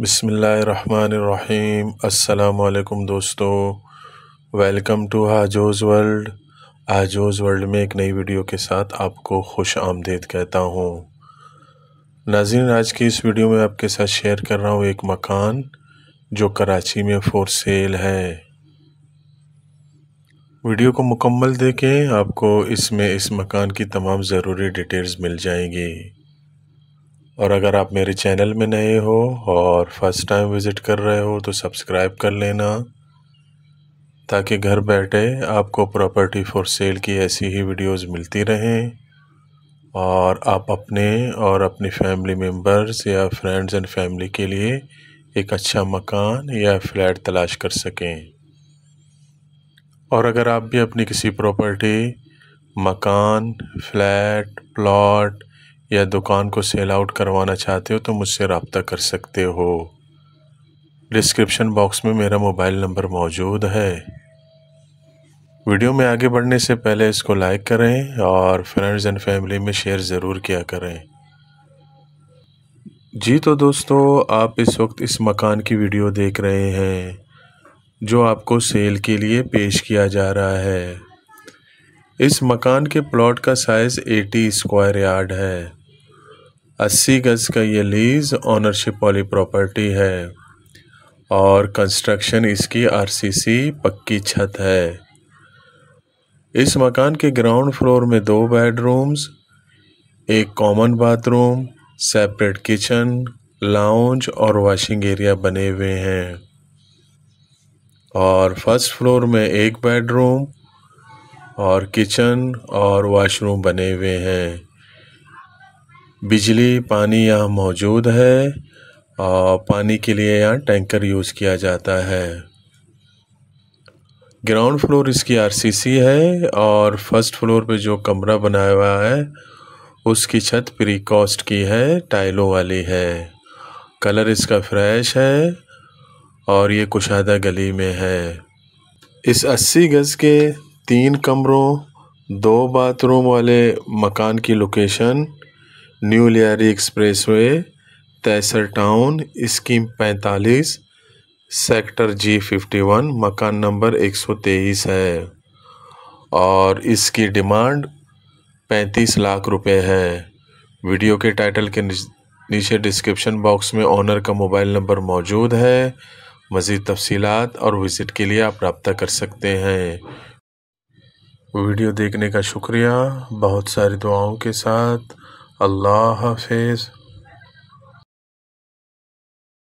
बिसमीम असलकुम दोस्तों। Welcome to Hajoz world. Hajoz world में एक नई वीडियो के साथ आपको खुश आमदेद कहता हूँ। नाजिन आज की इस वीडियो में आपके साथ शेयर कर रहा हूँ एक मकान जो कराची में फॉर सेल है। वीडियो को मुकम्मल देखें, आपको इसमें इस मकान की तमाम ज़रूरी डिटेल्स मिल जाएँगी। और अगर आप मेरे चैनल में नए हो और फ़र्स्ट टाइम विज़िट कर रहे हो तो सब्सक्राइब कर लेना ताकि घर बैठे आपको प्रॉपर्टी फॉर सेल की ऐसी ही वीडियोस मिलती रहें। और आप अपने और अपनी फैमिली मेंबर्स या फ्रेंड्स एंड फैमिली के लिए एक अच्छा मकान या फ्लैट तलाश कर सकें। और अगर आप भी अपनी किसी प्रॉपर्टी, मकान, फ्लैट, प्लॉट या दुकान को सेल आउट करवाना चाहते हो तो मुझसे रबता कर सकते हो। डिस्क्रिप्शन बॉक्स में मेरा मोबाइल नंबर मौजूद है। वीडियो में आगे बढ़ने से पहले इसको लाइक करें और फ्रेंड्स एंड फैमिली में शेयर ज़रूर किया करें। जी तो दोस्तों, आप इस वक्त इस मकान की वीडियो देख रहे हैं, जो आपको सेल के लिए पेश किया जा रहा है। इस मकान के प्लॉट का साइज़ 80 स्क्वायर यार्ड है। अस्सी गज का ये लीज ऑनरशिप वाली प्रॉपर्टी है और कंस्ट्रक्शन इसकी आरसीसी पक्की छत है। इस मकान के ग्राउंड फ्लोर में दो बेडरूम्स एक common bathroom separate kitchen lounge और वॉशिंग एरिया बने हुए हैं। और फ़र्स्ट फ्लोर में एक बेडरूम और किचन और वॉशरूम बने हुए हैं। बिजली, पानी यहाँ मौजूद है और पानी के लिए यहाँ टैंकर यूज़ किया जाता है। ग्राउंड फ्लोर इसकी आरसीसी है और फ़र्स्ट फ्लोर पे जो कमरा बनाया हुआ है, उसकी छत प्री कॉस्ट की है, टाइलों वाली है। कलर इसका फ्रेश है और ये कुशादा गली में है। इस 80 गज़ के तीन कमरों, दो बाथरूम वाले मकान की location new Lyari expressway Taiser town, scheme पैंतालीस, सेक्टर जी फिफ्टी वन, मकान नंबर एक सौ तेईस है। और इसकी डिमांड पैंतीस लाख रुपए है। वीडियो के टाइटल के नीचे डिस्क्रिप्शन बॉक्स में ऑनर का मोबाइल नंबर मौजूद है। मज़ीद तफसीलात और विज़िट के लिए आप रबता कर सकते हैं। वीडियो देखने का शुक्रिया। बहुत सारी दुआओं के साथ Allah Hafiz